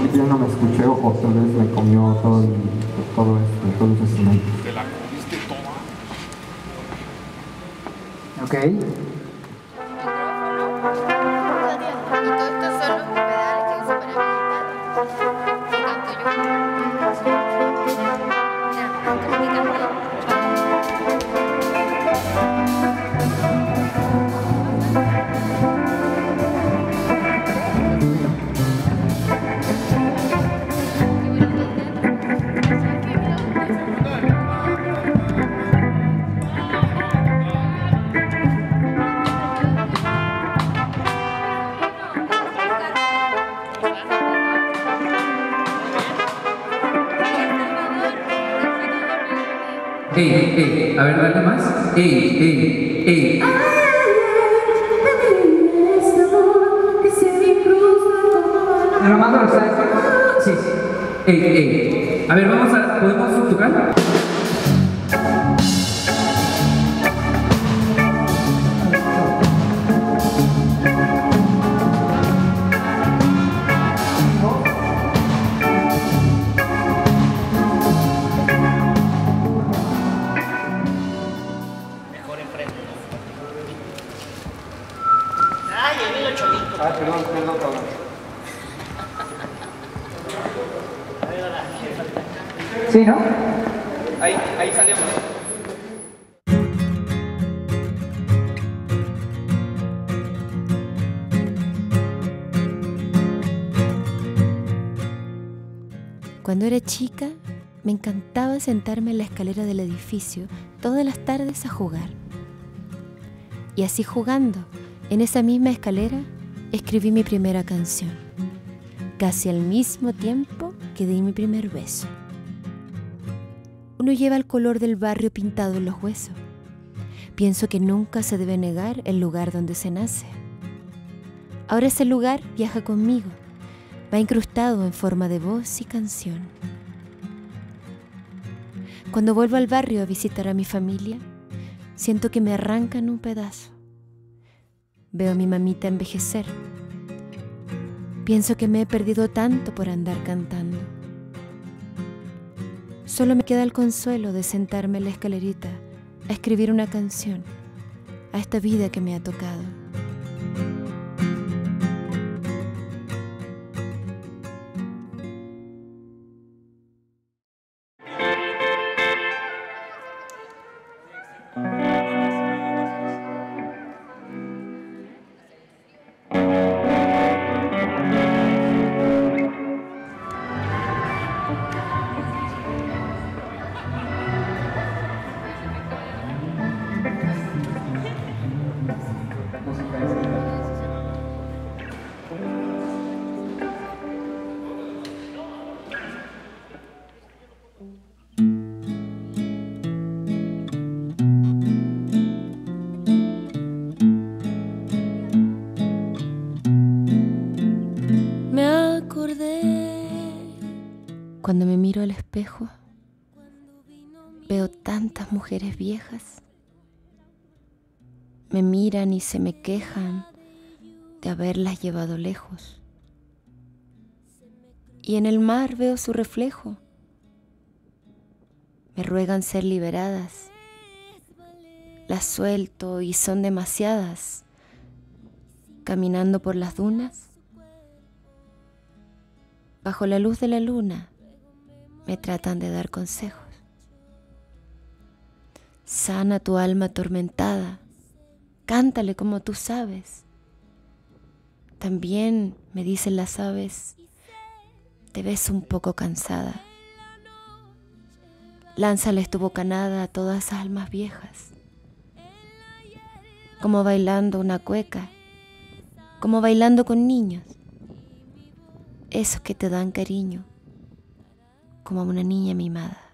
ahorita ya no me escuché o tal vez me comió todo, el, todo esto, todos los instrumentos. Te la comiste toda. Ok. ¿Lo sabes? Sí. Ey, ey. A ver, vamos a. ¿Podemos tocar? Sí, ¿no? Ahí, ahí salimos. Cuando era chica, me encantaba sentarme en la escalera del edificio todas las tardes a jugar. Y así jugando, en esa misma escalera, escribí mi primera canción, casi al mismo tiempo que di mi primer beso. Uno lleva el color del barrio pintado en los huesos. Pienso que nunca se debe negar el lugar donde se nace. Ahora ese lugar viaja conmigo, va incrustado en forma de voz y canción. Cuando vuelvo al barrio a visitar a mi familia, siento que me arrancan un pedazo. Veo a mi mamita envejecer. Pienso que me he perdido tanto por andar cantando. Solo me queda el consuelo de sentarme en la escalerita a escribir una canción a esta vida que me ha tocado. Y se me quejan de haberlas llevado lejos. Y en el mar veo su reflejo. Me ruegan ser liberadas. Las suelto y son demasiadas. Caminando por las dunas bajo la luz de la luna, me tratan de dar consejos. Sana tu alma atormentada, cántale como tú sabes. También, me dicen las aves, te ves un poco cansada. Lánzales tu bocanada a todas esas almas viejas, como bailando una cueca, como bailando con niños esos que te dan cariño, como una niña mimada.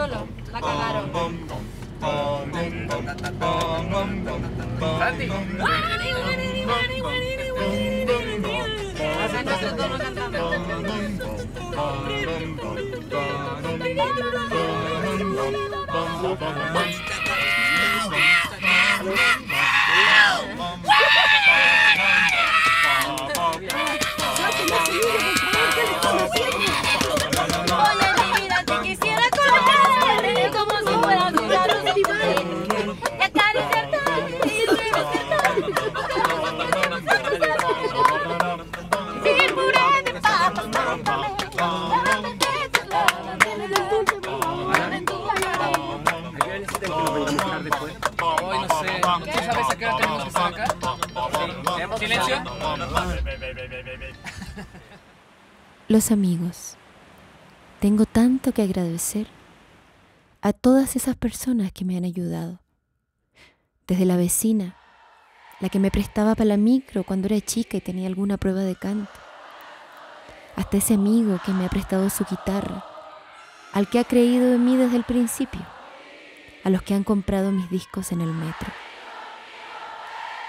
Solo, la cagaron Santi. Nosotros todos cantamos. Amigos. Tengo tanto que agradecer a todas esas personas que me han ayudado. Desde la vecina, la que me prestaba para la micro cuando era chica y tenía alguna prueba de canto, hasta ese amigo que me ha prestado su guitarra, al que ha creído en mí desde el principio, a los que han comprado mis discos en el metro,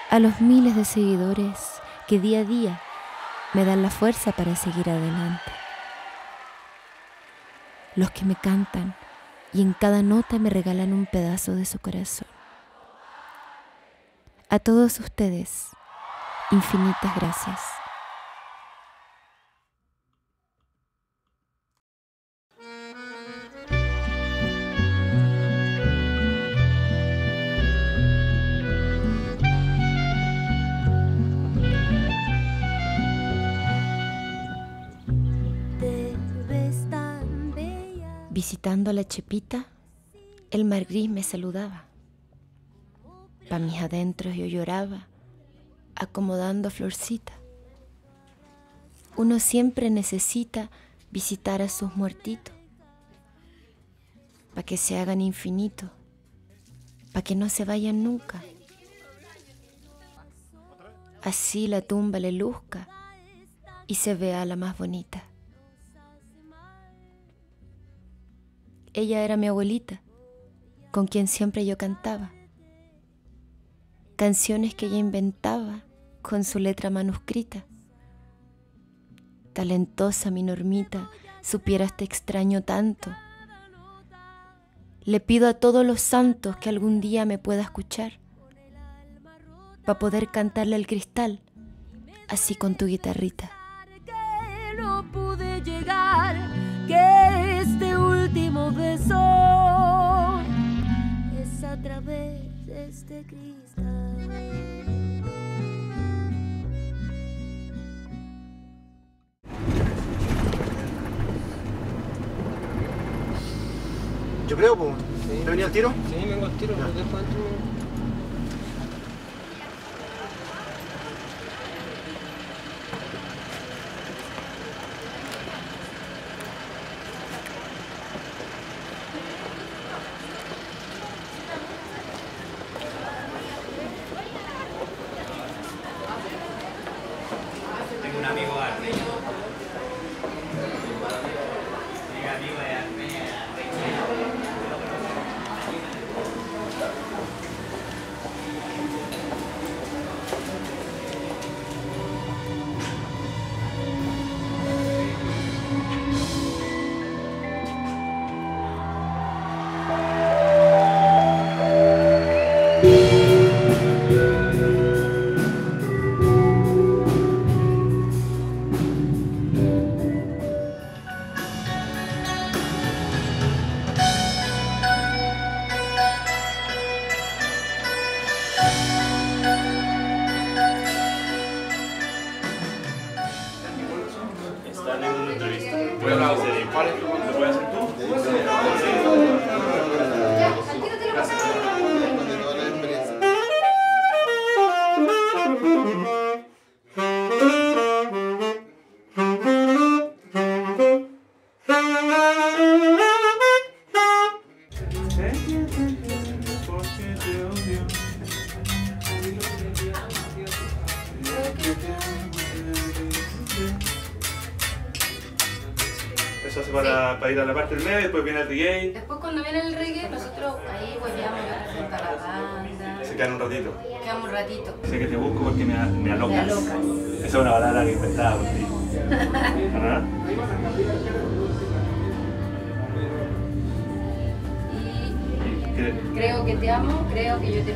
a los miles de seguidores que día a día me dan la fuerza para seguir adelante. Los que me cantan y en cada nota me regalan un pedazo de su corazón. A todos ustedes, infinitas gracias. Bella. Visitando a la chepita, el mar gris me saludaba. Pa' mis adentros yo lloraba, acomodando florcita. Uno siempre necesita visitar a sus muertitos, pa' que se hagan infinito, pa' que no se vayan nunca. Así la tumba le luzca y se vea la más bonita. Ella era mi abuelita, con quien siempre yo cantaba. Canciones que ella inventaba con su letra manuscrita. Talentosa mi normita, supieras te extraño tanto. Le pido a todos los santos que algún día me pueda escuchar, para poder cantarle al cristal, así con tu guitarrita. De cristal. Yo creo, pues. ¿Te venía el tiro? Sí, vengo al tiro, lo dejo a parte del medio, después viene el reggae. Después cuando viene el reggae, nosotros ahí hueveamos, yo presento a la banda. Se quedan un ratito. Quedamos un ratito. Sé que te busco porque me, me alocas. Me alocas. Esa es una palabra que inventaba por ti. ¿Verdad? Y ¿Qué? creo que te amo, creo que yo te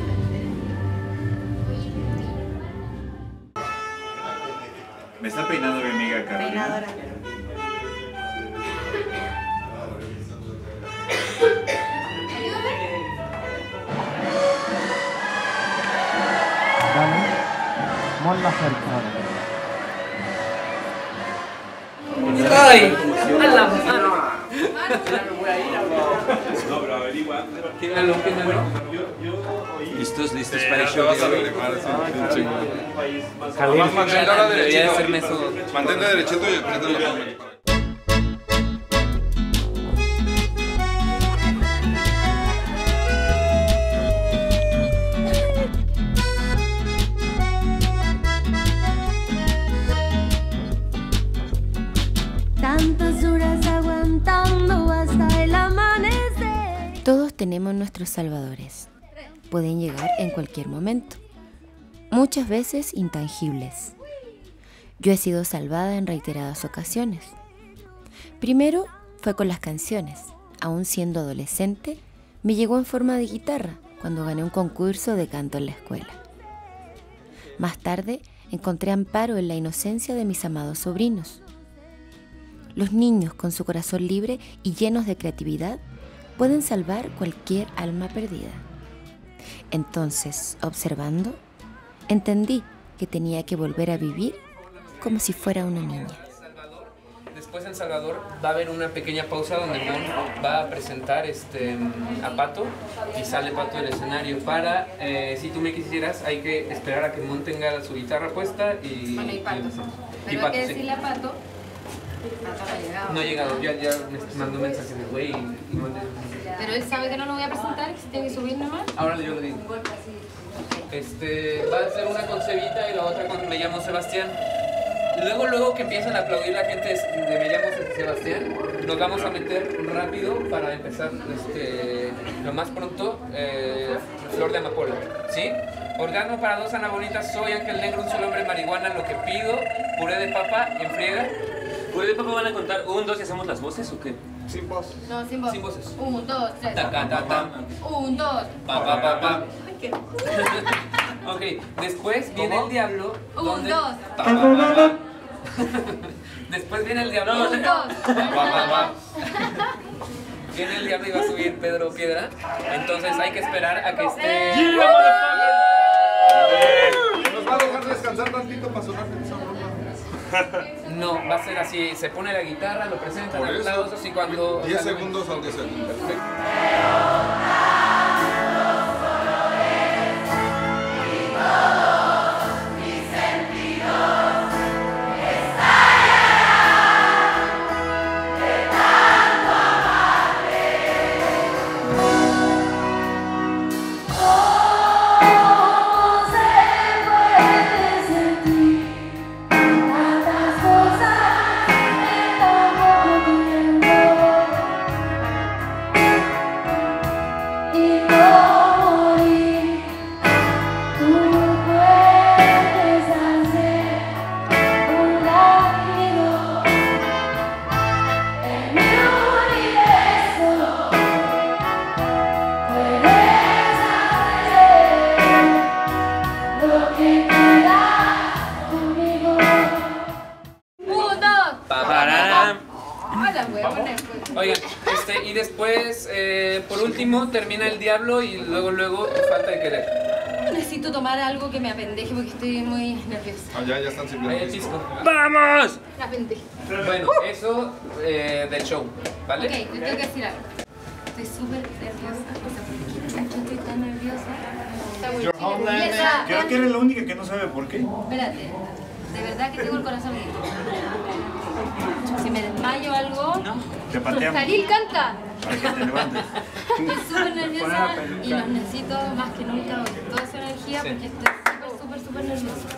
Me está peinando mi amiga Carolina. Dale. ¡Ay! ¡A la mano! No, pero averigua. Quédalo. ¿Listos, listos para el show meso. Mantente derechito y aprieta la mano. Salvadores. Pueden llegar en cualquier momento. Muchas veces intangibles. Yo he sido salvada en reiteradas ocasiones. Primero fue con las canciones. Aún siendo adolescente, me llegó en forma de guitarra cuando gané un concurso de canto en la escuela. Más tarde encontré amparo en la inocencia de mis amados sobrinos. Los niños con su corazón libre y llenos de creatividad pueden salvar cualquier alma perdida. Entonces, observando, entendí que tenía que volver a vivir como si fuera una niña. Después en Salvador va a haber una pequeña pausa donde Mon va a presentar este, a Pato y sale Pato del escenario para, eh, si tú me quisieras, hay que esperar a que Mon tenga su guitarra puesta y... Bueno, y Pato. y Pero hay Pato, que sí. decirle a Pato. No ha llegado. Ya, ya me mandó mensajes de güey Pero él sabe que no lo voy a presentar, que se tiene que subir nomás. Ahora yo lo digo. Este, va a ser una con Cevita y la otra con Me llamo Sebastián. Luego, luego que empiezan a aplaudir la gente de Me llamo Sebastián, nos vamos a meter rápido para empezar este, lo más pronto, eh, Flor de Amapola, ¿sí? Organo para dos Ana Bonitas, soy Ángel Negro, un solo hombre marihuana, lo que pido, puré de papa en friega, ¿Puede papá van a contar un, dos y hacemos las voces o qué? Sin voz. No, sin voz. Sin voces. Un, dos, tres. taca, ta, ta, Un, dos. pa, pa, pa, pa. Ok, después viene el diablo. Un, donde- dos. Pa, pa, pa, pa. Después viene el diablo. Un, dos. Pa, pa, pa, pa. Viene el diablo y va a subir Pedro Piedra. Entonces hay que esperar a que esté. Nos va a dejar descansar tantito para sonar esa broma. No, va a ser así. Se pone la guitarra, lo presentan, aplausos y cuando. 10 segundos aunque sea. Un, termina el diablo y luego, luego, falta de querer. Necesito tomar algo que me apendeje porque estoy muy nerviosa. Ah, ya, ya están sirviendo. el disco. ¡Vamos! Me apendeje. Bueno, eso eh, del show, ¿vale? Ok, te tengo que decir algo. Estoy súper nerviosa. O sea, ¿por qué chucha estoy tan nerviosa? Está muy nerviosa. Creo que eres la única que no sabe por qué. Espérate. De verdad que tengo el corazón listo. Si me desmayo o algo, Te pateamos Karil canta. para que te levantes. Estoy súper nerviosa y los necesito más que nunca toda su energía Sí. porque estoy súper, súper, súper nerviosa.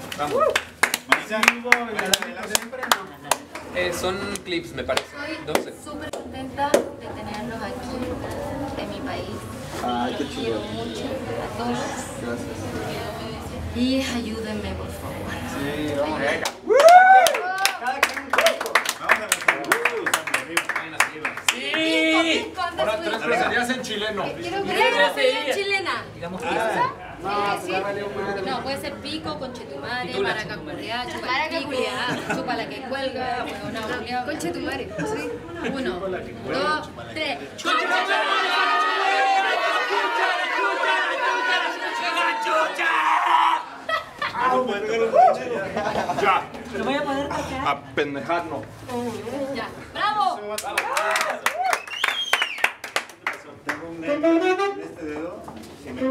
Eh, son clips, me parece. Estoy 12. súper contenta de tenerlos aquí en mi país. Ay, qué Los chido. quiero mucho a todos Gracias. Y ayúdenme por favor. Sí, vamos. ¡Sí! Ahora tres groserías en chileno. Quiero sea ella. chilena. No, puede ser pico, conchetumare, Pitula, maracacurrea, chupa chupa la que cuelga, huevona. Conchetumare, sí. Uno, dos, tres. Ya. A pendejar no. Ya, ¡bravo! Tengo un en este dedo. Me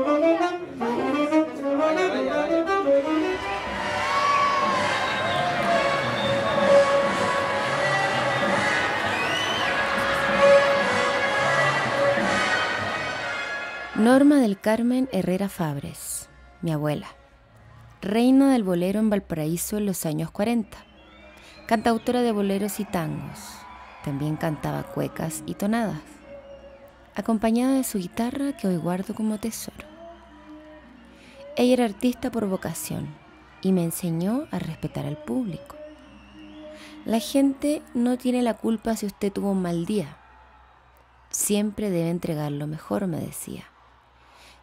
Norma del Carmen Herrera Fabres, mi abuela. Reina del bolero en Valparaíso en los años 40. Cantautora de boleros y tangos. También cantaba cuecas y tonadas. Acompañada de su guitarra que hoy guardo como tesoro. Ella era artista por vocación y me enseñó a respetar al público. La gente no tiene la culpa si usted tuvo un mal día. Siempre debe entregar lo mejor, me decía.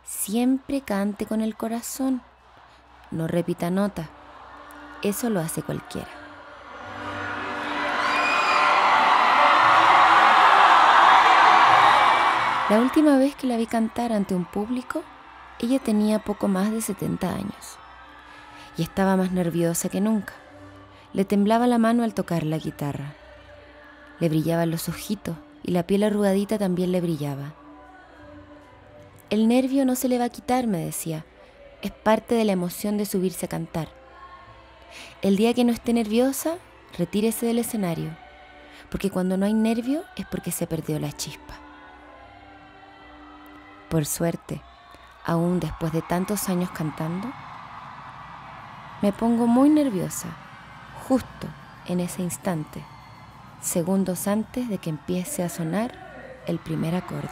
Siempre cante con el corazón. No repita nota. Eso lo hace cualquiera. La última vez que la vi cantar ante un público, ella tenía poco más de 70 años y estaba más nerviosa que nunca. Le temblaba la mano al tocar la guitarra. Le brillaban los ojitos y la piel arrugadita también le brillaba. El nervio no se le va a quitar, me decía. Es parte de la emoción de subirse a cantar. El día que no esté nerviosa, retírese del escenario, porque cuando no hay nervio es porque se perdió la chispa. Por suerte, aún después de tantos años cantando, me pongo muy nerviosa, justo en ese instante, segundos antes de que empiece a sonar el primer acorde.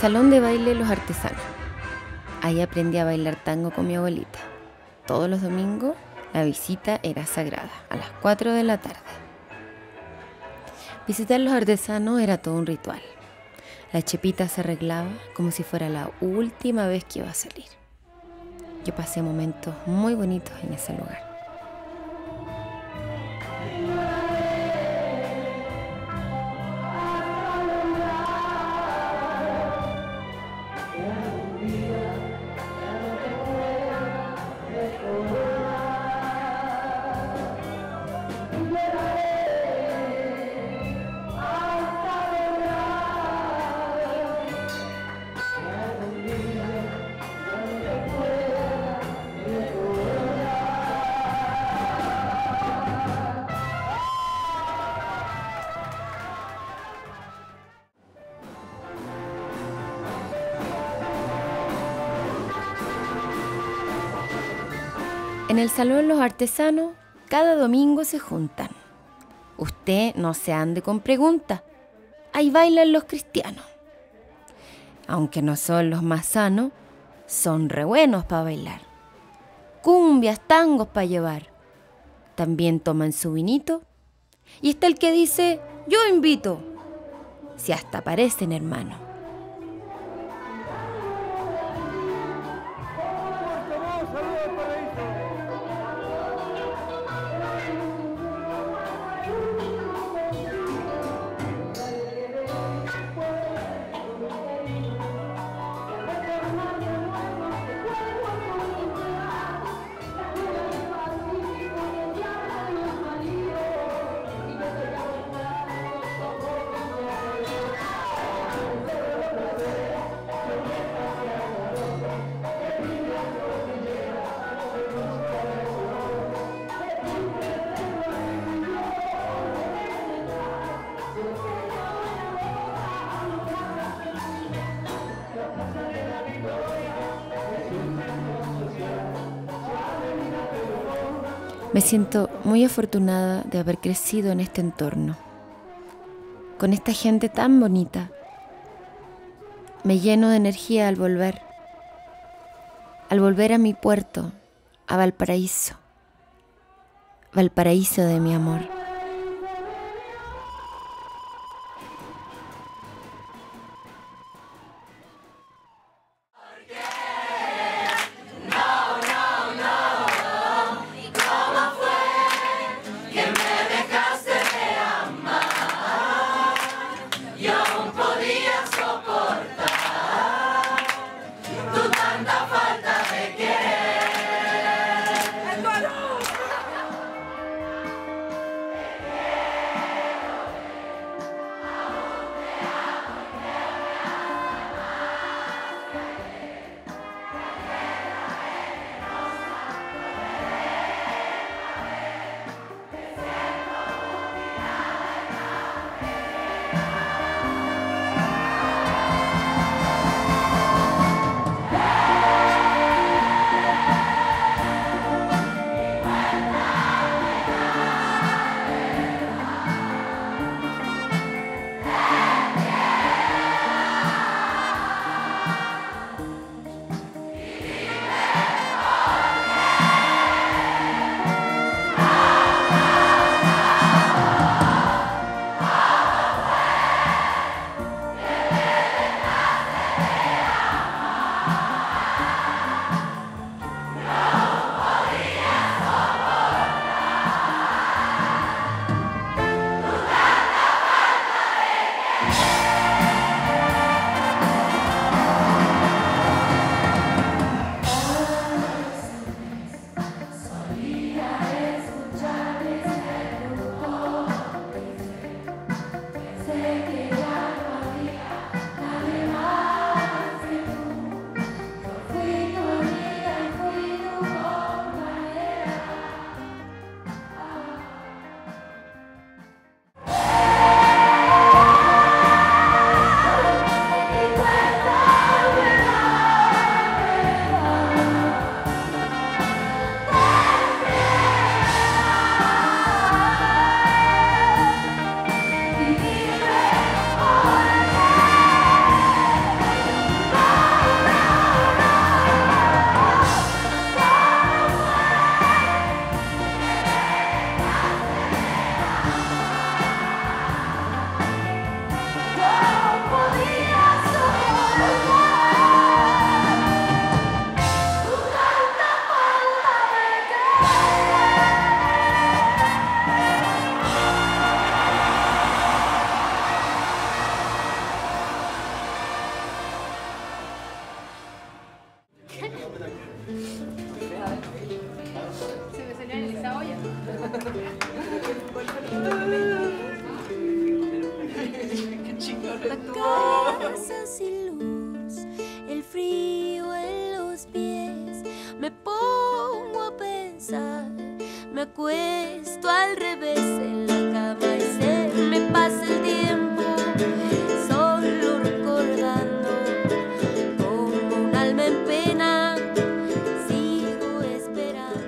Salón de baile Los Artesanos. Ahí aprendí a bailar tango con mi abuelita. Todos los domingos la visita era sagrada, a las 4 de la tarde. Visitar los artesanos era todo un ritual. La chepita se arreglaba como si fuera la última vez que iba a salir. Yo pasé momentos muy bonitos en ese lugar. En el salón los artesanos cada domingo se juntan. Usted no se ande con preguntas. Ahí bailan los cristianos. Aunque no son los más sanos, son re buenos para bailar. cumbias, tangos para llevar. También toman su vinito. Y está el que dice, yo invito. Si hasta parecen hermanos. Me siento muy afortunada de haber crecido en este entorno, con esta gente tan bonita. Me lleno de energía al volver, al volver a mi puerto, a Valparaíso, Valparaíso de mi amor.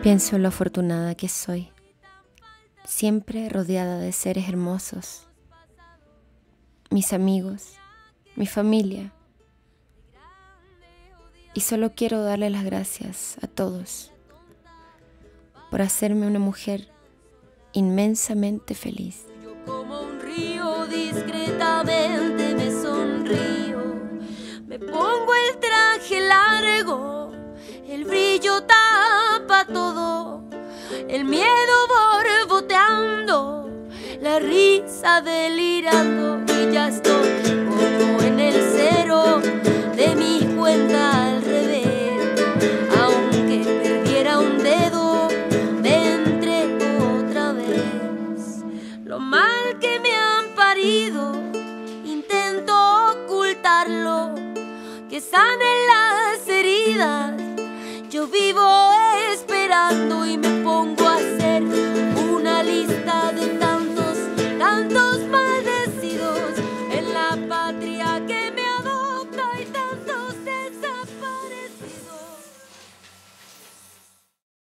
Pienso en lo afortunada que soy, siempre rodeada de seres hermosos, mis amigos, mi familia. Y solo quiero darle las gracias a todos por hacerme una mujer inmensamente feliz. Como un río discretamente me sonrío, me pongo el traje largo, brillo tapa todo, el miedo borboteando, la risa delirando y ya estoy como en el cero de mi cuenta al revés, aunque perdiera un dedo, me entrego otra vez. Lo mal que me han parido, intento ocultarlo, que sanen las heridas yo vivo esperando y me pongo